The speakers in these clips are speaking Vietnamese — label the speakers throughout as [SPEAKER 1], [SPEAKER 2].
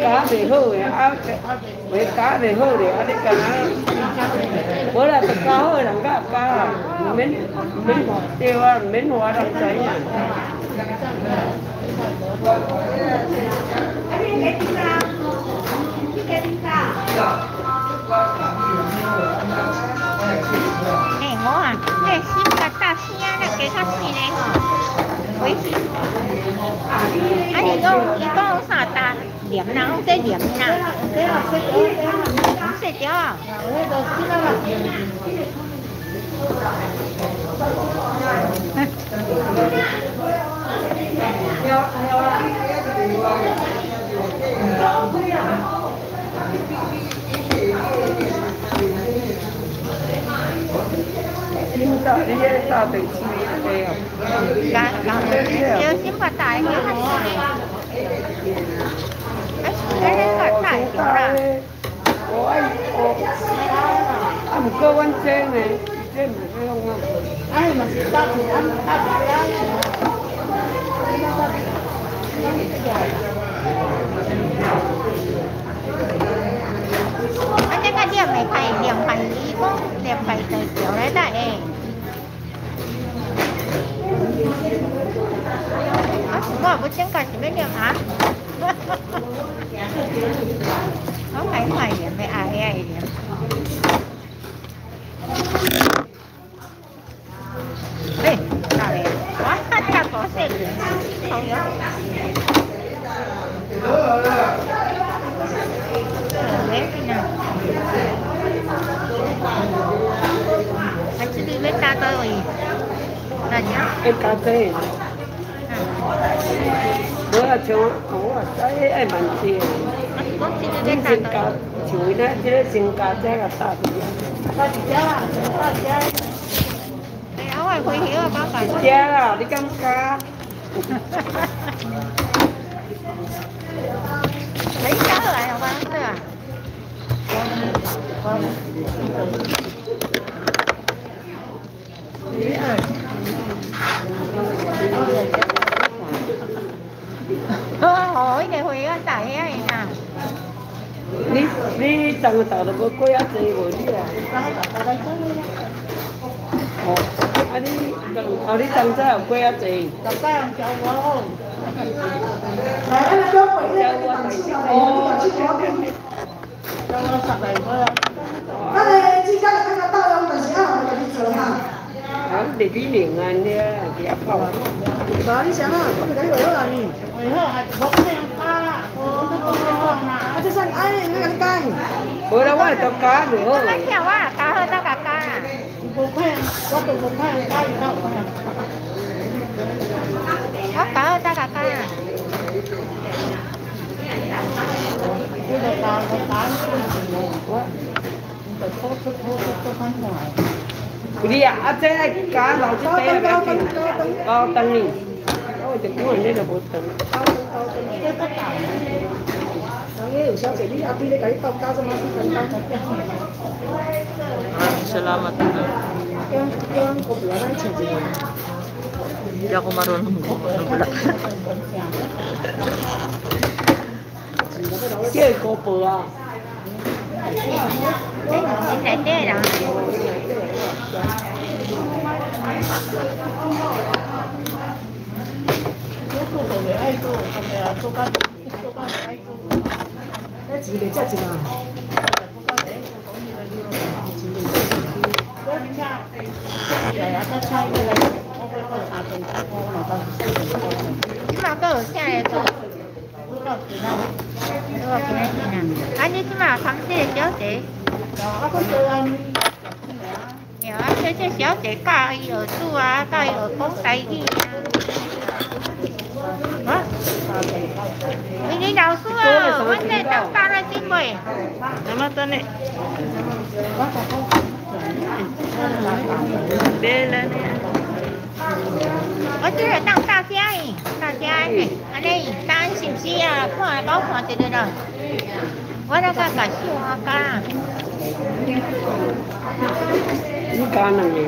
[SPEAKER 1] cá về hư à với cá về hư để ăn cái cá bữa là cái cá hơi là cá cá miếng miếng hoa tiêu miếng hoa đang cháy mà
[SPEAKER 2] này ngon à này, xin cả ta xin cái khác gì này với đi đi đâu? Điểm nào cái điểm nào. Sẽ cho
[SPEAKER 1] Hãy subscribe đi kênh Ghiền Mì Gõ
[SPEAKER 2] Để không bỏ lỡ những video hấp dẫn gì này cái này
[SPEAKER 1] cơ quan trên này trên một cái không
[SPEAKER 3] ai mà ta thì ăn ăn
[SPEAKER 2] anh cái điểm này phải điểm phải ý có điểm phải từ kiểu đấy tại à chúng ta chân cả chỉ biết điểm hả không phải phải điểm về à cái này điểm Ê, sao vậy? Quá, chắc có không nhớ. Đấy, cái nào? Anh sẽ đi với ta tôi là nhá.
[SPEAKER 1] em cà phê bữa là chỗ ủa cái em ăn gì
[SPEAKER 2] đi
[SPEAKER 1] xin cà chuối nè chứ xin cà chè là ta
[SPEAKER 3] ta chỉ ra ta
[SPEAKER 2] Cái áo này Huy hiểu là có phải
[SPEAKER 1] chè là đi cắm cá.
[SPEAKER 2] Lấy cháu lại là bao nhiêu à? Ơ, hỏi cái Huy á, tại cái này nào?
[SPEAKER 1] đi đi tầng tầng là bữa coi ăn gì rồi đi à ồ anh đi tầng ở đi tầng ra coi ăn gì
[SPEAKER 3] tập ta làm chậu quá không này anh cho phải
[SPEAKER 1] Chơi
[SPEAKER 3] lên
[SPEAKER 1] qua
[SPEAKER 3] cái
[SPEAKER 1] thầy
[SPEAKER 3] tầng
[SPEAKER 1] xin
[SPEAKER 3] ồ
[SPEAKER 1] thầy
[SPEAKER 3] chị có cho nó sạch này thôi cái này chị ra là cái tao làm là sẽ làm là đi chờ mà
[SPEAKER 1] Đó, để kỷ niệm anh đi thì áp phòng
[SPEAKER 3] đó đi xem à có cái đấy rồi là gì rồi hả bốc này ta à thế sao ai này nó ăn cay?
[SPEAKER 1] Bữa đó quá tao cá nữa
[SPEAKER 2] Nó chào quá, cá hơn tao cả cá.
[SPEAKER 3] có này cay đâu
[SPEAKER 2] Có cá hơn tao cả cá.
[SPEAKER 3] cái này ta cái ta nó quá. Phải thốt thốt thốt thốt thốt ngoài
[SPEAKER 1] đi à thế cá vào chứ té là cái cao tăng nhỉ ôi thì cũng là đây là bộ tầng
[SPEAKER 3] Nangi, usia jadi api dia kali tau kau
[SPEAKER 4] Salamat.
[SPEAKER 3] yang kau bilang aja jadi.
[SPEAKER 4] Hindi ako marunong
[SPEAKER 2] chính là thế đó.
[SPEAKER 3] Aku kau dia ai tu, kau tu kan tu kan ai tu. Dia chỉ để chắc chỉ là.
[SPEAKER 2] Nhưng mà cơ ở xe này cơ. Cơ ở cái này thì nào. Anh đi mà thắng xe cháu chị. Nhớ thế chứ cháu chị cài ở tu à, cài ở con tay đi. Hả? Mình đi đâu xuống? Vấn đề tao ta ra xin mời.
[SPEAKER 4] Namata ni. Bela ni.
[SPEAKER 2] Ở chỗ này tao ta xe này. Ta xe này. Anh đây, ta xìm xì à. Có ai có khoản tiền rồi. Quá ra cả cả siêu hoa ca.
[SPEAKER 1] cá này gì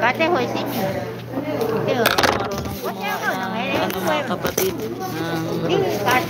[SPEAKER 2] Cả thế hồi xin. Được. Có xe nào này đấy.
[SPEAKER 4] Ano mga kapatid? Um,
[SPEAKER 2] Đi cả